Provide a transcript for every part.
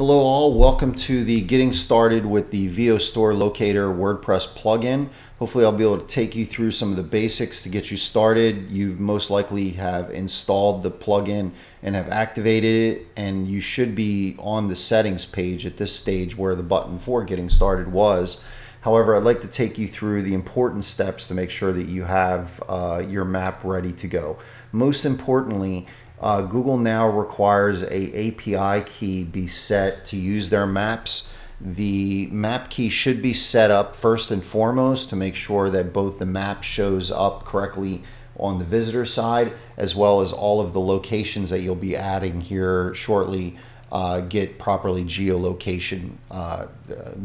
Hello all, welcome to the getting started with the VO Store Locator WordPress plugin. Hopefully I'll be able to take you through some of the basics to get you started. You most likely have installed the plugin and have activated it and you should be on the settings page at this stage where the button for getting started was. However, I'd like to take you through the important steps to make sure that you have uh, your map ready to go. Most importantly, uh, Google now requires a API key be set to use their maps. The map key should be set up first and foremost to make sure that both the map shows up correctly on the visitor side as well as all of the locations that you'll be adding here shortly uh, get properly geolocation uh,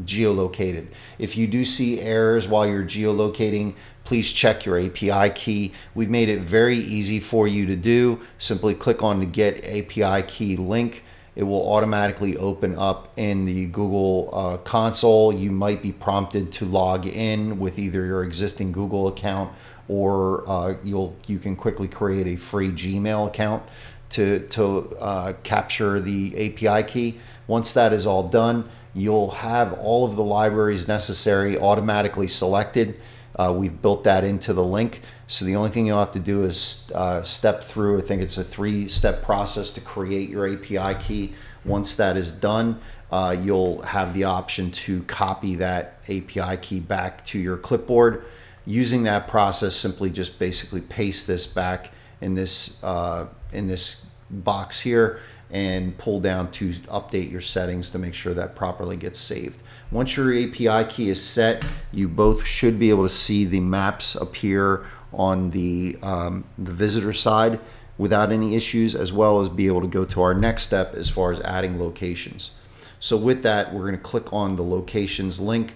geolocated. If you do see errors while you're geolocating, please check your API key. We've made it very easy for you to do. Simply click on the Get API Key link. It will automatically open up in the Google uh, console. You might be prompted to log in with either your existing Google account or uh, you'll you can quickly create a free Gmail account to, to uh, capture the API key. Once that is all done, you'll have all of the libraries necessary automatically selected. Uh, we've built that into the link. So the only thing you'll have to do is uh, step through, I think it's a three step process to create your API key. Once that is done, uh, you'll have the option to copy that API key back to your clipboard. Using that process, simply just basically paste this back in this uh, in this box here and pull down to update your settings to make sure that properly gets saved. Once your API key is set, you both should be able to see the maps appear on the, um, the visitor side without any issues, as well as be able to go to our next step as far as adding locations. So with that, we're going to click on the locations link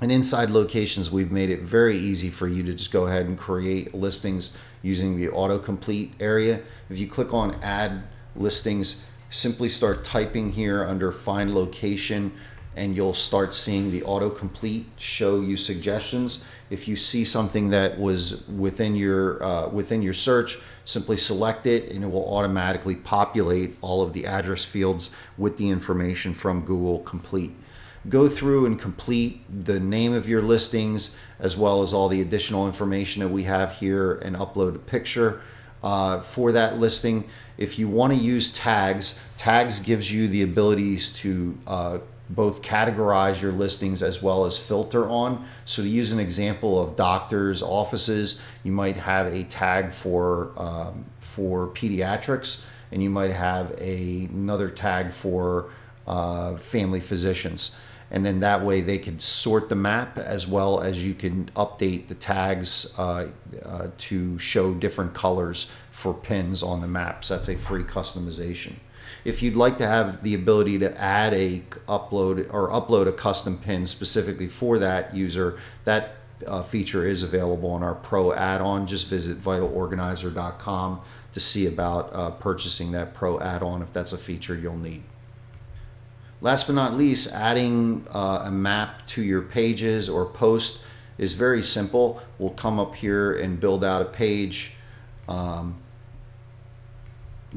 and inside locations, we've made it very easy for you to just go ahead and create listings using the autocomplete area. If you click on add listings, simply start typing here under find location and you'll start seeing the autocomplete show you suggestions. If you see something that was within your uh, within your search, simply select it and it will automatically populate all of the address fields with the information from Google Complete go through and complete the name of your listings as well as all the additional information that we have here and upload a picture uh, for that listing. If you want to use tags, tags gives you the abilities to uh, both categorize your listings as well as filter on. So to use an example of doctors' offices, you might have a tag for um, for pediatrics, and you might have a, another tag for uh, family physicians and then that way they can sort the map as well as you can update the tags uh, uh, to show different colors for pins on the maps. That's a free customization. If you'd like to have the ability to add a upload or upload a custom pin specifically for that user, that uh, feature is available on our Pro add-on. Just visit vitalorganizer.com to see about uh, purchasing that Pro add-on if that's a feature you'll need. Last but not least, adding uh, a map to your pages or post is very simple. We'll come up here and build out a page. Um,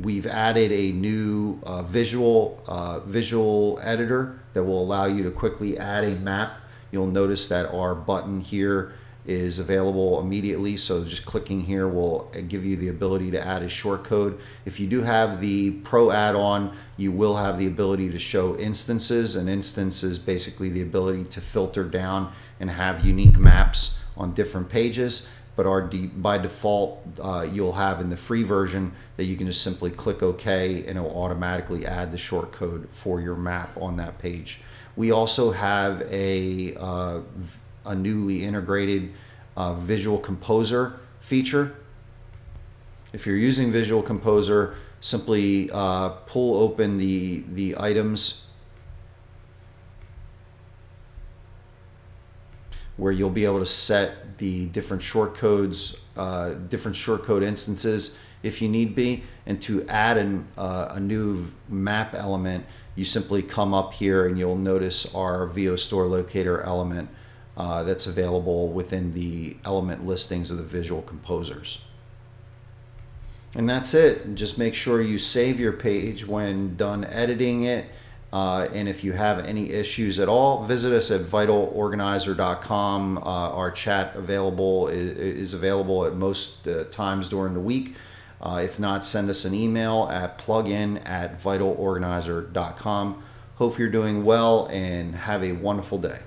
we've added a new uh, visual uh, visual editor that will allow you to quickly add a map. You'll notice that our button here is available immediately. So just clicking here will give you the ability to add a short code. If you do have the Pro add-on, you will have the ability to show instances. and instances basically the ability to filter down and have unique maps on different pages. But our de by default, uh, you'll have in the free version that you can just simply click OK and it will automatically add the short code for your map on that page. We also have a uh, a newly integrated uh, Visual Composer feature. If you're using Visual Composer, simply uh, pull open the, the items where you'll be able to set the different shortcodes, uh, different shortcode instances if you need be. And to add an, uh, a new map element, you simply come up here and you'll notice our VO Store Locator element uh, that's available within the element listings of the visual composers. And that's it. Just make sure you save your page when done editing it. Uh, and if you have any issues at all, visit us at vitalorganizer.com. Uh, our chat available is, is available at most uh, times during the week. Uh, if not, send us an email at plugin at vitalorganizer.com. Hope you're doing well and have a wonderful day.